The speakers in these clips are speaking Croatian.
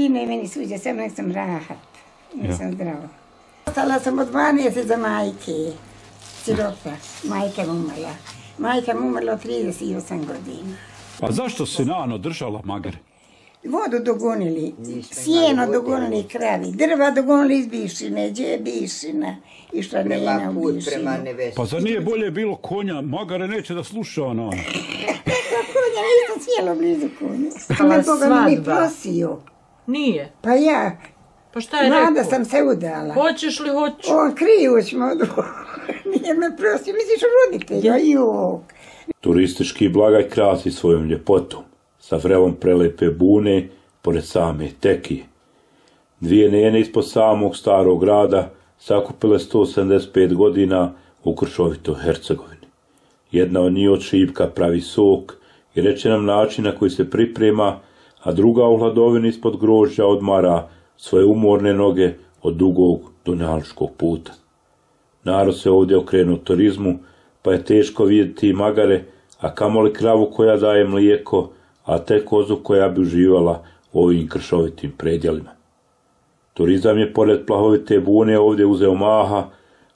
fine i meni sviđa, samo nek sam rahat. Nek sam zdrava. Ostala sam od 12 za majke. Sirota. Majka umrla. Majka mi umrla od 38 godina. A zašto si Nano držala magare? Vodu dogonili, sjeno dogonili kravi, drva dogonili iz Bišine, gdje je Bišina, išla Prema Nena u put, Bišinu. Pa zar nije bolje bilo konja? Magare neće da sluša Nano. Konja, isto sjelo blizu konja. Hvala, Ne Boga mi svadba. prosio. Nije. Pa ja, Pa šta je mlada rekao? sam se udala. Hoćeš li hoću? On krijuć me odvoj. Nije me prosio, misliš roditelja, jok. Turistički blagaj krasi svojom ljepotom, sa vrelom prelepe bune, pored same tekije. Dvije nene ispod samog starog grada sakupile 175 godina u Kršovitoj Hercegovini. Jedna od njih od šipka pravi sok i reče nam način na koji se priprema, a druga u hladovini ispod grožđa odmara svoje umorne noge od dugog dunjališkog puta. Narod se ovdje okrenuo turizmu, pa je teško vidjeti i magare, a kamoli kravu koja daje mlijeko, a te kozu koja bi uživala u ovim kršovitim predjelima. Turizam je pored plahovite bune ovdje uzeo maha,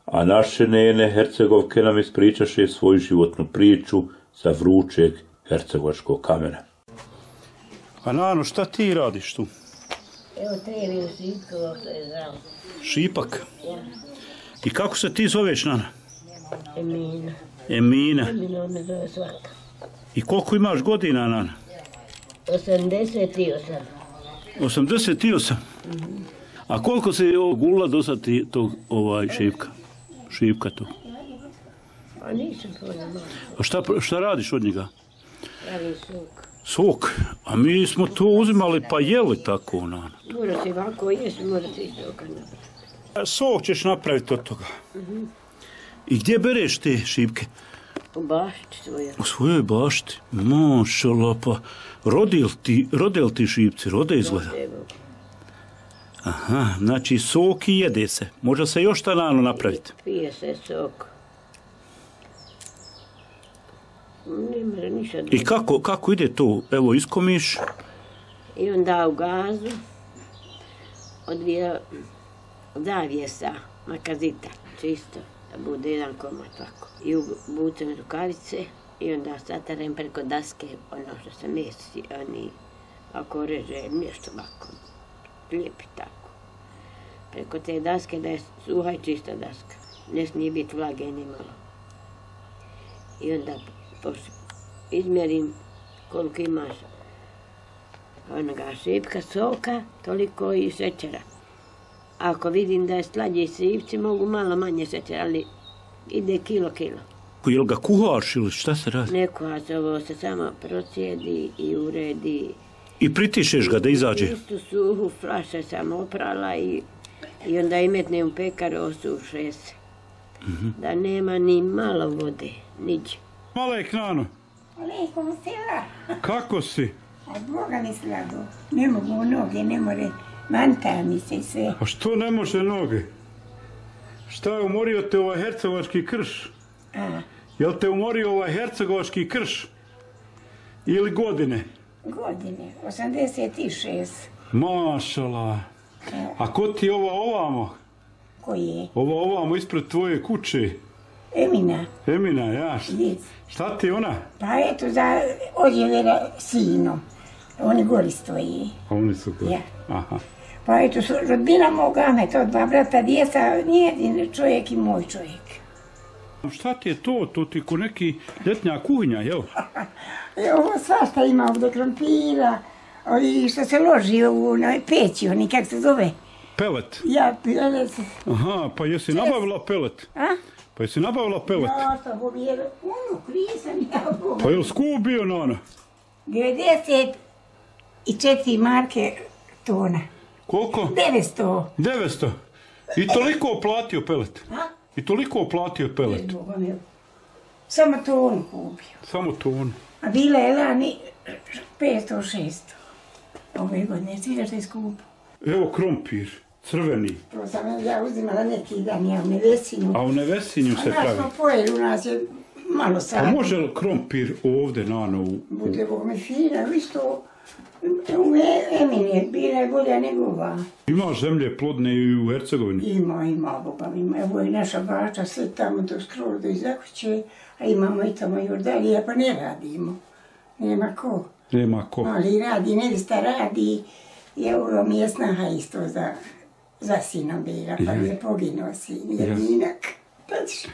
a naše nene Hercegovke nam ispričaše svoju životnu priču sa vrućeg hercegovačkog kamena. A Nano, šta ti radiš tu? Evo trebim je žao. Šipak. I kako se ti zoveš, Nana? Emina. Emina. Emina me zove svaka. I koliko imaš godina, Nana? 88. 88. A koliko se ovog gula dosati tog ovaj šipka? Šipka to. A nisam puno malo. A šta, šta radiš od njega? Pravi sok. Sok. A mi smo to uzimali pa jeli tako, Nana. Mora se ovako jesti, mora se iz napraviti. Sok ćeš napraviti od toga. I gdje bereš te šipke? U bašti svoje. U svojoj bašti. Mašala, pa rodil ti, rodil ti šipci, rode izgleda. Aha, znači sok i jede se. Može se još šta napraviti. pije se sok. Ne može ništa drugo. I kako, kako ide to? Evo, iskomiš. I onda u gazu odvija zavijesa makazita, čisto, da bude jedan komad tako. I ubucem rukavice i onda satarem preko daske ono što se mesi, oni ako reže nešto ovako, lijepi tako. Preko te daske da je suha i čista daska. Ne smije biti vlage ni malo. I onda izmjerim koliko imaš onoga šipka soka, toliko i šećera. Ako vidim da je slađi šipci, mogu malo manje šećera, ali ide kilo, kilo. Jel ga kuhaš ili šta se radi? A se ovo se samo procijedi i uredi. I pritišeš ga da izađe. Istu suhu flaše sam oprala i, i onda i metne u pekar osuše se. Da nema ni malo vode, niđe. Malek, Nano, Alaikum sela. kako si? A Boga mi slabo. Ne mogu noge, ne more. Manta mi se sve. A što ne može noge? Šta je umorio te ovaj hercegovački krš? A, Jel te umorio ovaj hercegovački krš? Ili godine? godine, 86. Mašala. A ko ti je ova ovamo? Ko je? Ova ovamo ispred tvoje kuće? Emina. Emina, ja. Djec. Šta ti ona? Pa eto, za odjevera sinom. Oni gori stoji. Oni su gore. Ja. Aha. Pa eto, rodbina moga, me to dva brata, djeca, njedin čovjek i moj čovjek. Šta ti je to? To ti ko neki ljetnja kuhinja, jel? I ovo svašta ima ovdje krompira, i što se loži u onoj peći, oni kak se zove. Pelet. Ja, pjelec. Aha, pa jesi nabavila pelet? A? Pa jesi nabavila pelet? Ja, bo jer, ono, prije sam ja bo. Pa jel skup bio Nana? 94 marke tona. Koliko? 900. 900. I toliko platio pelet? A? I toliko platio pelet? Mi. Samo tonu kupio. Samo to on. A bila je lani 500-600. Ove godine, sviđa što je skupo. Evo krompir, crveni. To sam ja uzimala neki dan, ja u Nevesinju. A u Nevesinju se A pravi. smo pojeli, u nas je malo A sad. može li krompir ovdje, Nano, u... Bude Bog mi fina, vi što U E- bila je bolja nego ova. Ima zemlje plodne i u Hercegovini. Ima, ima, Boga mi ima. Evo je naša bača, sve tamo do skroz do Izakuće, a imamo i tamo još dalje, pa ne radimo. Nema ko. Nema ko. Ali radi, nevista radi, i evo mi je snaha isto za, za sinom bila, pa je poginuo sin, jedinak. Ćeš,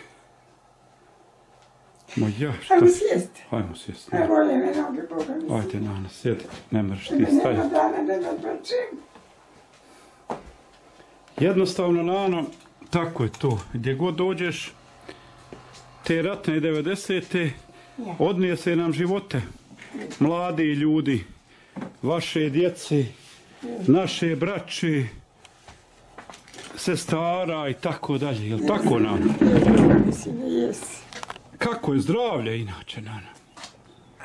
Ma ja, šta? ajmo sjest. Hajmo sjesti. A vole me noge, Boga mi. Ajde, Nana, sjedi. Ne možeš ti Nema stajati. dana da nadvačem. Jednostavno, Nano, tako je to. Gdje god dođeš, te ratne 90. Ja. odnijese nam živote. Mladi ljudi, vaše djeci, naše braće, sestara i tako dalje. Jel tako, Nano? Mislim, jesi. Kako je zdravlje inače, Nano?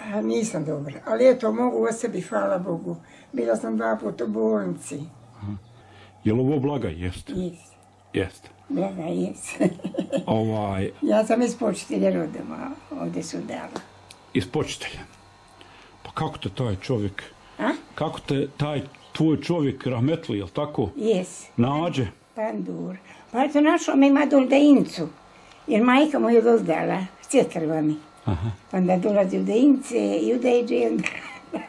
A nisam dobra, ali eto, mogu o sebi, hvala Bogu. Bila sam dva puta u bolnici. Jel ovo blaga? Jest. Jes, Jest. blaga jes. Ovaj, ja sam iz počitelja rodoma, ovdje su dala. iz počitelja. Pa kako te taj čovjek, A? kako te taj tvoj čovjek rahmetli, jel tako? Jes, Nađe. Pandur. Pa eto, našao me ima dol Dejincu, jer majka mu je dozdala, s cjetrvami. Aha. Onda dolazi u Dejince i u Dejđe, onda...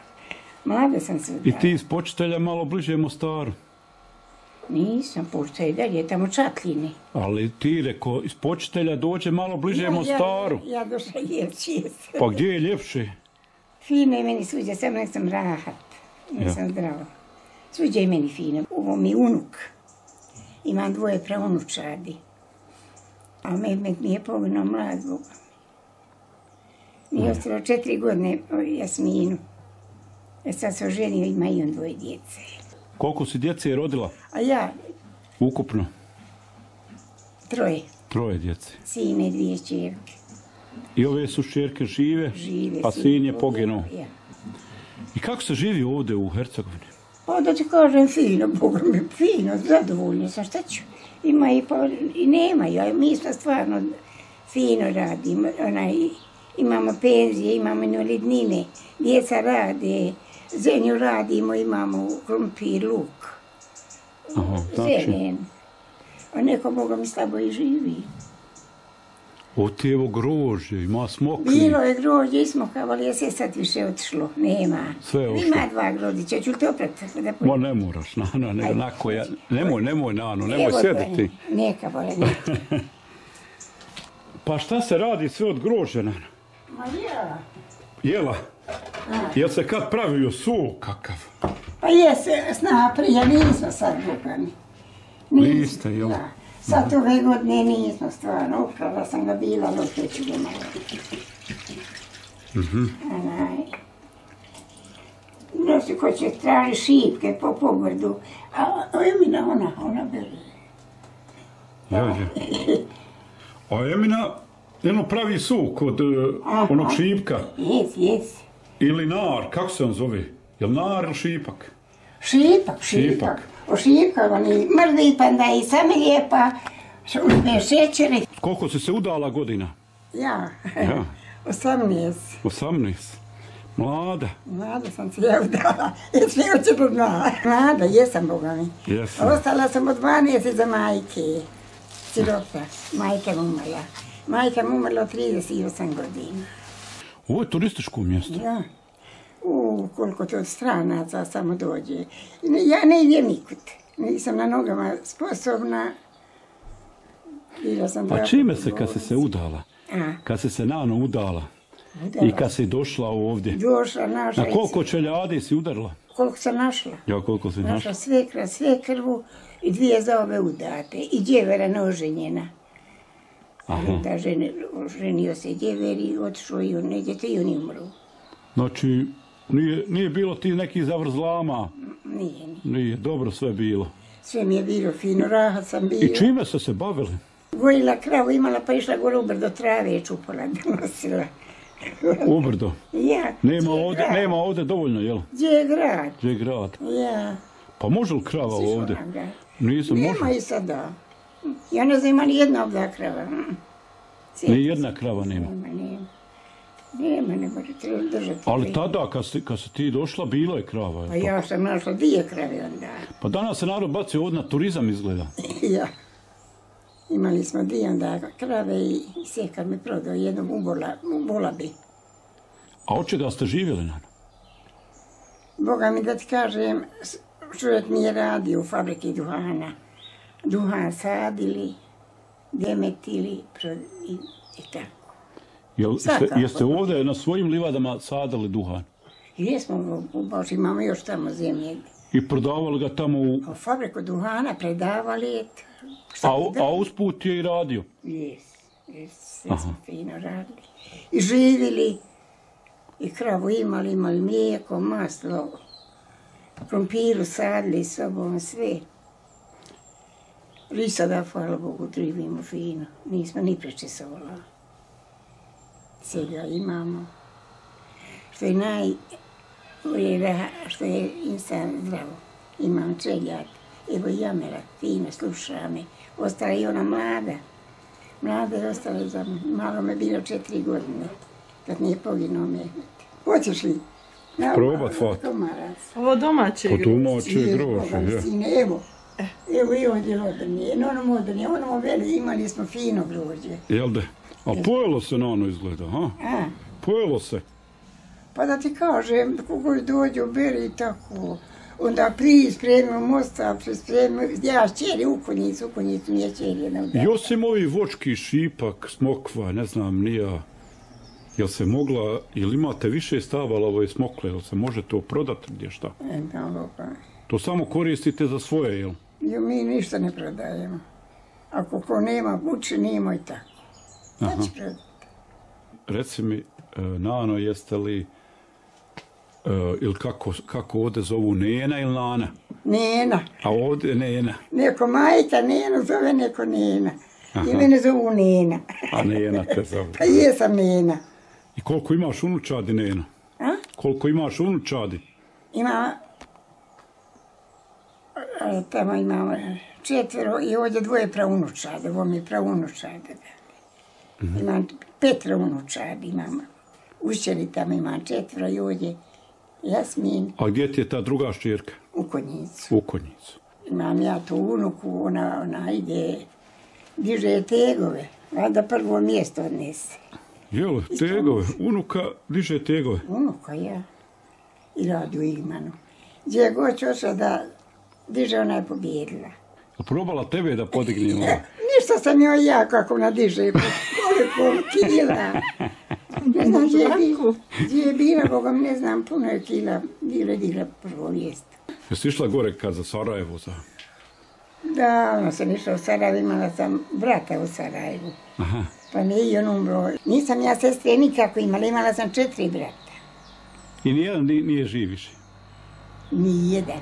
Mlada sam se I ti iz počitelja malo bliže Mostaru. Nisam pušta i dalje, tamo čatljini. Ali ti reko, iz počitelja dođe malo bliže Mostaru. Ja, ja došla jes. Pa gdje je ljepše? Fino je meni sviđa, samo nek sam rahat. Nisam zdrava. Sviđa i meni fino. Ovo mi unuk. Imam dvoje praunučadi. A Mehmet mi je poginuo mlad, Boga. mi. Mi je ostalo četiri godine Jasminu. E sad se oženio, ima i on dvoje djece. Koliko si djece rodila? A ja, Ukupno. troje, Troje djece. sine, dvije čerke. I ove su šćerke žive, Žive a svi. sin je poginuo. Ja. I kako se živi ovdje u Hercegovini? Pa da ti kažem fino, Boga mi, fino, zadovoljna sam, šta ću? Ima i, pa, i nema, ja, mi smo stvarno fino radimo, onaj, imamo penzije, imamo invalidnine, djeca rade, zemlju radimo, imamo krompir, luk, Aha, znači, zelen. A neko, Boga mi, slabo i živi. Od evo grožđe, ima smokvi. Bilo je grožđe, ismokavali, je se sad više otišlo, nema. Sve je otišlo. Ima dva grodića, ću te oprat da Ma ne moraš, Nano, ne, onako ja, nemoj, nemoj, Nano, nemoj Evo, sjediti. Neka, bole, neka. Pa šta se radi sve od grožđa, Nano? Ma ja. Jela? Jel se kad pravio sul kakav? Pa jes, sna prije nismo sad bukani. Niste, jel? Da. Sad ove godine nismo stvarno, upravo sam ga bila, ali opet ću ga malo. Mhm. Onaj. Nosi ko će traži šipke po pogordu, a Emina ona, ona bere. Ja. A Emina, jedno pravi kod uh, Aha. onog šipka. Jes, jes. Ili nar, kako se on zove? Jel nar ili šipak? Šipak, Šipak. šipak. O šipka, oni mrdi pa da i same lijepa, uzme šećeri. Koliko si se udala godina? Ja, Ja. 18. 18. Mlada. Mlada sam se ja udala. Jesi mi oče pozna? Mlada, jesam, Boga mi. Jesam. Ostala sam od 12 za majke. Sirota. Majka umrla. Majka mi umrla od 38 godina. Ovo je turističko mjesto. Ja. U, koliko to stranaca samo dođe. Ja ne idem nikud. Nisam na nogama sposobna. Bila sam Pa čime se kad si se udala? A, Kad si se Nano udala udala i kad si došla ovdje? Došla, našla. Na koliko čeljadi si udarila? Koliko sam našla. Ja, koliko si našla? Našla svekra, svekrvu i dvije zove udate. I djevera neoženjena. Aha. Da žene, ženio se djever i otišao i on neđete i oni umru. Znači, nije, nije bilo ti nekih zavrzlama? Nije ni. Nije, dobro sve bilo. Sve mi je bilo fino, rahat sam bio. I čime ste se bavili? Gojila kravu, imala pa išla gore u brdo trave čupala da nosila. Ubrdo. Ja, Nema je ovdje, nema ovdje dovoljno, jel? Gdje je grad? Gdje je grad? Ja, Pa može li krava ovdje? grad. Nisam, Nema može. i sada. Ja ne znam ima ni jedna ovdje krava. Ni jedna krava nema. Nema, nema. Nema, ne može treba držati. Ali tada, kad, si, kad si ti došla, bilo je krava. je Pa ja sam našla dvije krave onda. Pa danas se narod baci ovdje na turizam izgleda. ja. Imali smo dvije onda krave i sjekar mi prodao jednog ubola, ubola bi. A od čega ste živjeli, Nana? Boga mi da ti kažem, čovjek mi je radio u fabriki duhana. Duhan sadili, demetili i tako. Jel, ste, Svakako. jeste ovdje na svojim livadama sadili duhan? Jesmo, baš imamo još tamo zemlje. I prodavali ga tamo u... U fabriku duhana predavali A, a usput je i radio. Jes, jes, smo fino radili. I živili, i kravu imali, imali mlijeko, maslo, krompiru sadili sobom, sve. I sada, hvala Bogu, živimo fino. Nismo ni prečesovala. Svega imamo. Što je naj... Što je insan zdravo. Imam čeljak. Evo i Jamera, fino, sluša me. Ostala je i ona mlada. Mlada je ostala za malo me bilo četiri godine. Kad nije poginuo Mehmet. Hoćeš li? Na, Probat, fat. Ovo domaće domaće Cijeli groše, Boga mi je. sine, Evo, evo i ovdje lodrnje. No, ono modrnje, ono veli, imali smo fino grožđe. Jel de? A pojelo se Nano izgleda, ha? A, Pojelo se. pa da ti kažem, kogo dođu, beri i tako. Onda prije spremimo mosta, spremimo, ja čeri u konjicu, u konjicu nije čeri udara. Josim ovi vočki, šipak, smokva, ne znam, nija. Jel se mogla, jel imate više stavala ove smokle, jel se može to prodati gdje šta? E, dobro, pa. To samo koristite za svoje, jel? Jo, mi ništa ne prodajemo. Ako ko nema kuće, nimo i tako. Će prodati? Reci mi, e, Nano, jeste li, e, ili kako, kako ovdje zovu, Nena ili Nana? Nena. A ovdje Nena, Neko majka Nenu zove neko Nena. I mene zovu Nena. a Nena te zove. Pa jesam Nena. I koliko imaš unučadi, Nena? A? Koliko imaš unučadi? Ima... e, Tamo imamo četvero i ovdje dvoje praunučada. Ovo mi da. Imam pet praunučada imam. Ušćeri tamo imam četvero i ovdje Jasmin A gdje ti je ta druga šćerka? u konjicu. U konjicu. Imam ja tu unuku, ona, ona ide, diže tegove, a da prvo mjesto odnese. Jel, tegove, unuka diže tegove. Unuka ja. I radi u Igmanu. Gdje god ću ošla da diže, ona je pobjedila. Jel probala tebe da podigne? Ništa sam joj ja kako ona diže, koliko kila. Ne znam gdje je bila, gdje je bila, Boga mi ne znam, puno je kila, bila je digla prvo mjesto. Jesi išla gore kad za Sarajevo? Za... Da, ono sam išla u Sarajevo, imala sam brata u Sarajevu. Aha. Pa nije i on umro. Nisam ja sestre nikako imala, imala sam četiri brata. I nijedan ni- nije živ više. Ni jedan.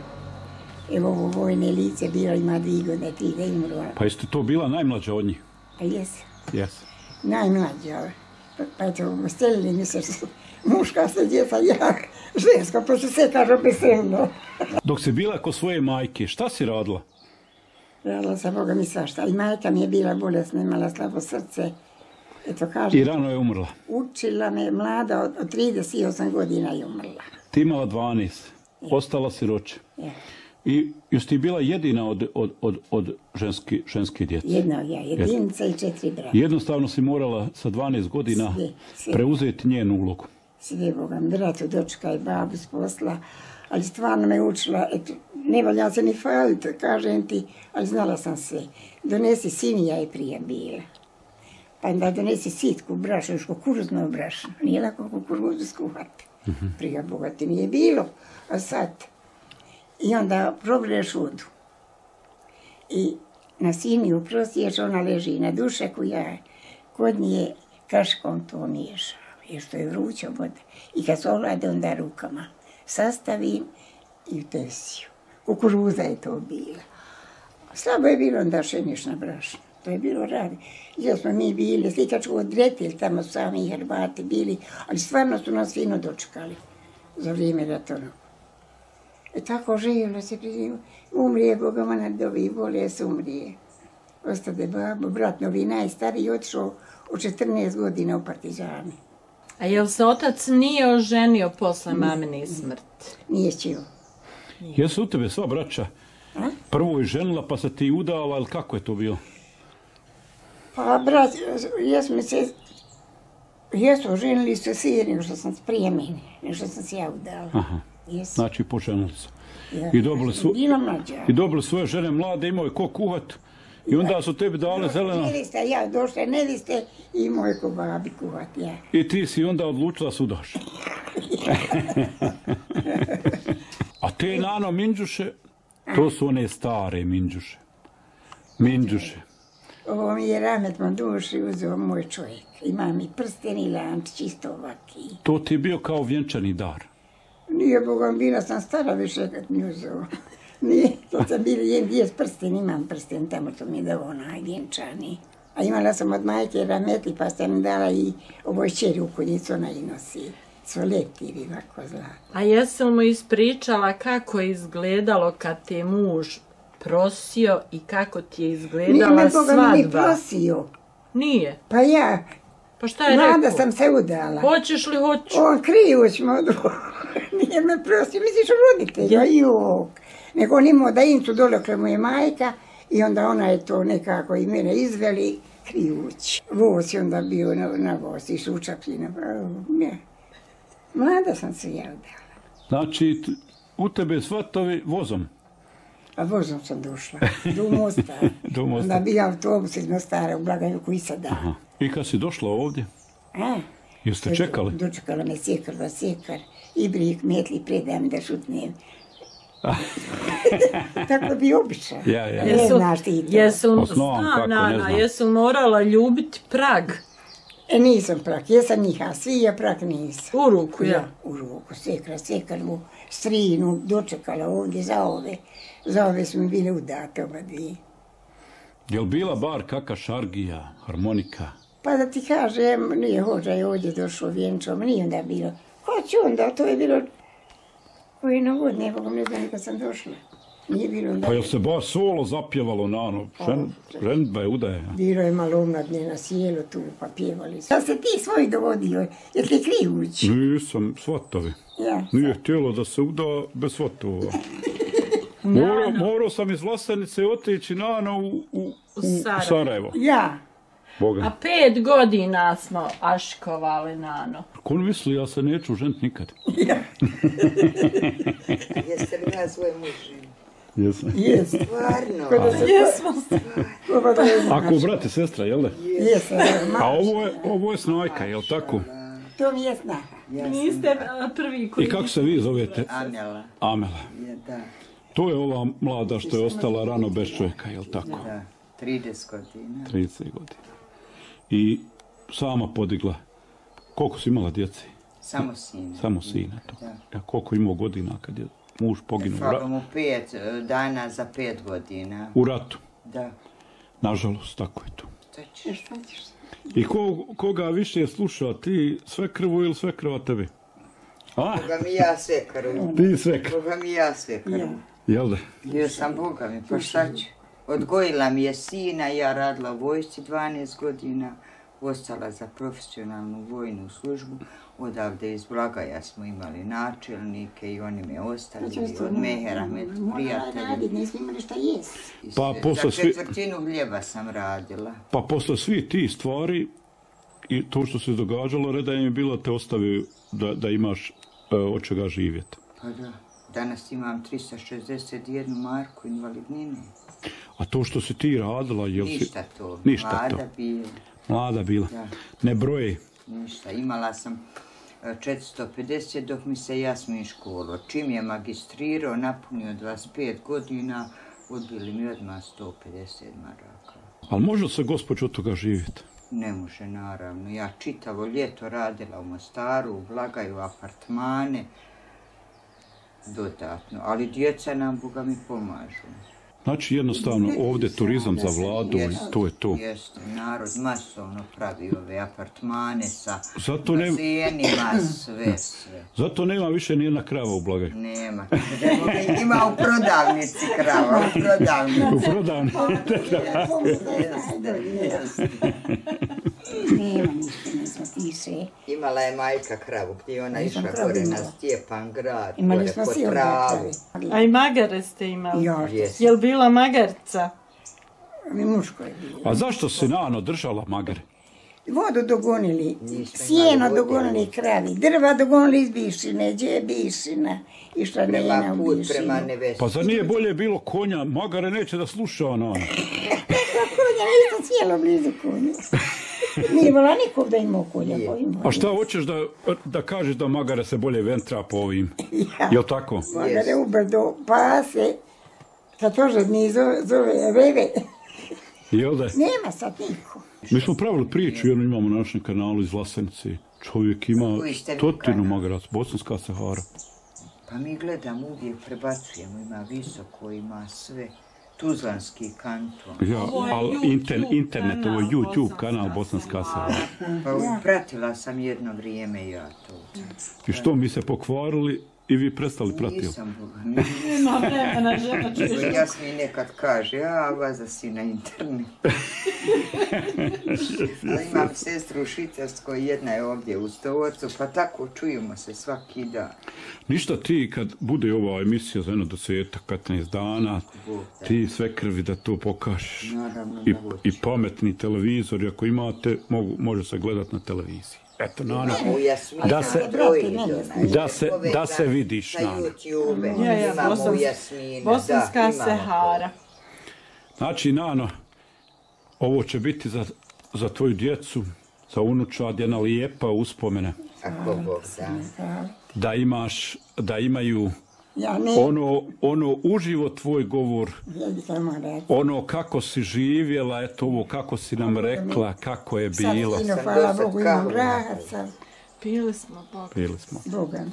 Evo ovo vojne lice bilo ima dvije godine, tri da je umro. Pa jeste to bila najmlađa od njih? Pa jes, Jes. Najmlađa. Pa, pa eto, stelili mi se muška se djeca, ja žensko, pa se sve kaže beselno. Dok si bila kod svoje majke, šta si radila? Radila sam Boga mi svašta. I majka mi je bila bolesna, imala slabo srce. Eto kaže, I rano je umrla. učila me mlada, od, od 38 godina je umrla. Ti imala 12. Ostala si roče. Ja. I jesi ti bila jedina od, od, od, od ženske, ženske djece? Jedna ja, jedinica i četiri brata. Jednostavno si morala sa 12 godina Sve, sve. preuzeti njenu ulogu. sve Boga mi bratu, dočka i babu s posla, ali stvarno me učila, eto, ne valja se ni faliti, kažem ti, ali znala sam sve. Donesi sinija je prije bila. Pa onda donesi sitku brašnu, još kukuruzno brašno. Nije lako kukuruzu skuhati. Prije Boga ti nije bilo, a sad. I onda probreš vodu. I na siniju prosiješ, ona leži na dušeku, ja kod nje kaškom to miješam, jer što je vruća voda. I kad se ovlade, onda rukama sastavim i tesiju. Kukuruza je to bila. Slabo je bilo onda šenišna brašna. To je bilo radi. Gdje smo mi bili, slikačku odretelj, tamo sami Hrvati bili, ali stvarno su nas fino dočekali za vrijeme ratonog. E tako željelo se, pri- umrije Boga mana dovi bolest umrije. Ostade babo, brat novi najstariji, otišao u 14 godina u partizani. A jel se otac nije oženio posle mamine smrti? Nije čio. Jesu u tebe sva braća? Prvo je ženila pa se ti udala, ili kako je to bilo? Pa, brat, jesmo se... Jesu, ženili su sam prije mene, nego što sam se ja udala. Aha. Znači, poženili. Ja. I dobili su, i dobili svoje žene mlade, imaju ko kuhat. I onda su tebi dali zeleno. Nevista, ja došla neviste i moj ko babi kuvat, ja. I ti si onda odlučila sudaš. A te nano minđuše, to su one stare minđuše. Minđuše. Ovo mi je ramet mo duši uzeo moj čovjek. Ima mi prsten i lančić isto ovaki. To ti je bio kao vjenčani dar. Nije Bogom, bila sam stara više kad mi uzeo. Nije, to sam bili jedan djes prsten, imam prsten tamo što mi je dao onaj vjenčani. A imala sam od majke rametli pa sam im dala i ovoj čeri u konjicu ona i nosi. Su leptiri ovako zlati. A jesi li mu ispričala kako je izgledalo kad te muž prosio i kako ti je Nije izgledala me Boga mi ni svadba? prosio. Nije. Pa ja, Pa šta je mlada rekao? sam se udala. Hoćeš li hoću? On krijuć odvo- Nije me prosio, misliš u roditelja, jok. Nego on imao da incu dole kod mu je majka i onda ona je to nekako i mene izveli krijuć. Voz je onda bio na, na voz i šučapljina. Ne. Mlada sam se ja udala. Znači, u tebe svatovi vozom. A vozom sam došla, do mosta. Do mosta. Onda bio autobus iz Mostara u Blagajevku i sada. Aha. I kad si došla ovdje, A? Jeste čekali? Dočekala me sjekar da sjekar i brijek metli predam da šutnem. Tako bi običaj. Ja, ja. Ne znaš ti to. jesu Nana, znam. jesu morala ljubiti prag E, nisam prak, jesam njih, a svi ja prak nisam. u ruku, ja? Ja, u ruku, sjekra, sjekar u strinu, dočekala ovdje za ove. Za ove su mi bile udate oba dvije. Jel bila bar kaka šargija, harmonika? Pa da ti kažem, nije hođa je ovdje došao vjenčom, nije onda bilo. Ko će onda, to je bilo koji na vod, ne Bogom, ne znam nikad sam došla. Nije bilo onda. Pa jel se bar solo zapjevalo na ono, žen, ženba je udaje. Bilo je malo omladne na sjelu tu, pa pjevali su. Da se ti svoj dovodio, jer ti krijuć. Nisam, svatovi. Ja. Nije htjelo da se uda bez svatova. Morao, morao sam iz Vlasenice otići nano u, u, u Sarajevo. Sarajevo. Ja. Boga. A pet godina smo aškovali, Nano. Ko on misli, ja se neću ženit nikad. Jeste li nas svoj muž? Jesam. Jes. Stvarno? Jesmo. Je Ako brat i sestra, jel da? Jes, A ovo je, ovo je snajka, jel tako? to mi je snaha. Ja Niste prvi koji... I kako se vi zovete? Amela. Amela. Je, da, To je ova mlada što je ostala rano bez čovjeka, jel tako? da. 30 godina. 30 godina. I sama podigla. Koliko si imala djece? Samo sin. Samo sina to. Ja, koliko imao godina kad je muž poginuo Falo mu pet e, dana za pet godina. u ratu? Da. Nažalost, tako je to. I ko, koga više sluša, ti sve krvu ili sve krva tebi? A? Boga mi ja sve krvu. Ti sve krvu. Boga mi ja sve krvu. Jel da? Bio sam Boga mi, pa šta ću? Odgojila mi je sina, ja radila u vojsci 12 godina, ostala za profesionalnu vojnu službu. Odavde iz Blagaja smo imali načelnike i oni me ostavili od Mehera, med prijatelji. raditi, nismo imali šta jest. Pa posle Za svi- četvrtinu hljeba sam radila. Pa posle svih tih stvari i to što se događalo, reda im je bilo da te ostavi da, da imaš e, od čega živjeti. Pa da, danas imam 361 marku invalidnine. A to što si ti radila, jel si... Ništa to, Ništa mlada to. bila. Mlada bila. Da. Ne broji. Ništa, imala sam e, 450 dok mi se Jasmin školo. Čim je magistrirao, napunio 25 godina, odbili mi odmah 150 maraka. Ali može se gospođo od toga živjeti? Ne može, naravno. Ja čitavo ljeto radila u Mostaru, u Blagaju, apartmane, dodatno. Ali djeca nam, Boga mi, pomažu. Znači jednostavno ovdje turizam za vladu i to je to. Jeste, narod masovno pravi ove apartmane sa Zato ne- bazenima, sve, sve. Zato nema više nijedna krava u blagaju. Nema. Ima u prodavnici krava, u prodavnici. U prodavni. Jeste, jeste. Nema ništa, nismo tiše. Imala je majka kravu, gdje je ona išla gore na. Stjepan grad, Imali gore smo po svi travu. obraćali. A i magare ste imali? Ja. Jel bila magarca? mi muško je bilo. A zašto si Nano držala magare? Vodu dogonili, sjeno dogonili kravi, drva dogonili iz Bišine, gdje je Bišina, išla Nena u put, Bišinu. prema. Pa zar nije bolje bilo konja? Magare neće da sluša Nano. Konja isto cijelo blizu konja. Nije bila nikog da ima ima. A šta hoćeš da, da kažeš da magare se bolje ventra po ovim? Ja. Jel tako? Magare ubrdo, pase, kad to žedni zove, zove reve. Jel da? Nema sad niko. Mi smo pravili priču, jednu imamo na našem kanalu iz Lasenice. Čovjek ima stotinu kanal? magaraca, Bosanska Sahara. Pa mi gledamo, uvijek prebacujemo, ima visoko, ima sve. Tuzlanski kanton. Ja, ali YouTube inter, internet, ovo je kanal YouTube Bosanska kanal Bosanska Sahara. Pa pratila sam jedno vrijeme ja to. I što, mi se pokvarili i vi prestali pratiti? Nisam Boga, nisam. Nema vremena, žena čuješ. Jasmi nekad kaže, a vaza si na internetu. Ali imam sestru u Švicarskoj, jedna je ovdje u Stovorcu, pa tako čujemo se svaki dan. Ništa ti kad bude ova emisija za jedno desetak, 15 dana, ti sve krvi da to pokažeš. Naravno I. I pametni televizor, ako imate, mogu, može se gledat na televiziji. Eto, Nano, U Jasmina Da se- da se- da se vidiš, Na Nano. YouTube, Ja, ja, Bosanska- Sahara. Znači, Nano, ovo će biti za, za tvoju djecu, za unučad, jedna lijepa uspomena. Ako Bog da. Da imaš, da imaju Ja ne, ono, ono uživo tvoj govor, ono kako si živjela, eto ovo kako si nam rekla, kako je Sad bilo. Sam hvala Bogu, imam rahat sad. Pili smo Bog. Bili smo. Boga.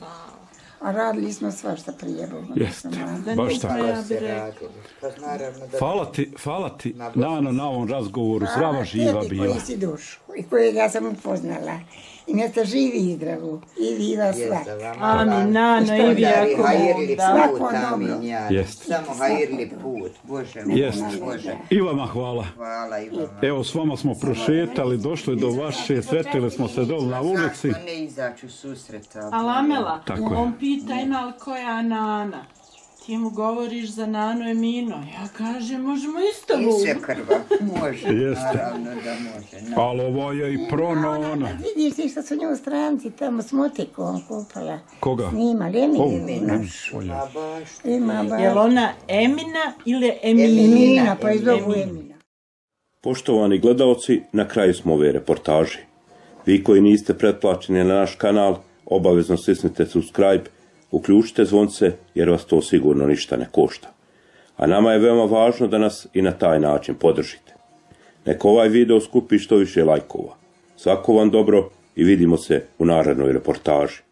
A radili smo svašta prije Boga. Jeste, baš tako. ja Pa. Hvala ti, hvala ti. Nano, na ovom razgovoru, zdrava Hvala živa bila. koji si došao i kojeg ja sam upoznala. I neka živi i zdravo. I viva sva. Jeste vama. Amin, Nano, i vi ako hajirli put, amin, dobro. ja. Jest. Samo hajirli put, Bože moj, Jest. Bože. I vama hvala. Hvala i vama. Evo, s vama smo prošetali, došli do vaše, sretili smo se dol na ulici. Zašto ne izaći u susret? a- A Lamela, Tako je. on pita ima li koja Nana. Ti mu govoriš za Nano i Mino. Ja kažem, možemo isto I Bog. sve krva. Može, Jeste. naravno da može. Ali ovo je i prono, Vidiš ti što su nju stranci tamo s motikom kupala. Koga? Snima, O, Eminu o, naš. o, ja. A baš. Ima ba... Jel ona Emina ili Emina? Emina, pa iz zovu Emina. Emina. Poštovani gledaoci, na kraju smo ove reportaže. Vi koji niste pretplaćeni na naš kanal, obavezno stisnite subscribe, uključite zvonce jer vas to sigurno ništa ne košta. A nama je veoma važno da nas i na taj način podržite. Neka ovaj video skupi što više lajkova. Svako vam dobro i vidimo se u narednoj reportaži.